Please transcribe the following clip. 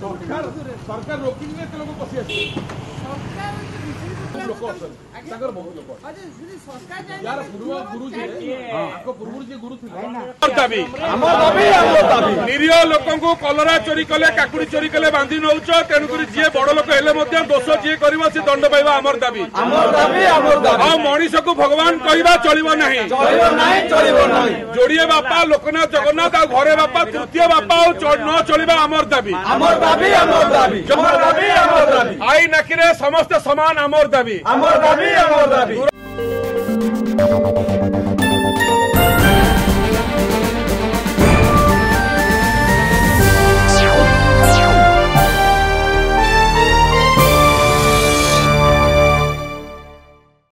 सरकार रोक रोकी आ নিরীহ লোক কলরা চোরি কলে কাকুড়ি চোরি কলে বাঁধি নৌছ তেণুকরি যে বড় লোক হলে মধ্যে দোষ যে করব সে দণ্ড পাইবা আমার দাবি মনিষকু ভগবান কহবা চলব না যোড়িয়ে বাপা লোকনাথ জগন্নাথ আর ঘরে বাপা তৃতীয় বাপা ন চলবা আমার দাবি আমার দাবি আমার দাবি দাবি আইন আকিরে সমস্ত সমান আমার দাবি আমার দাবি আমার দাবি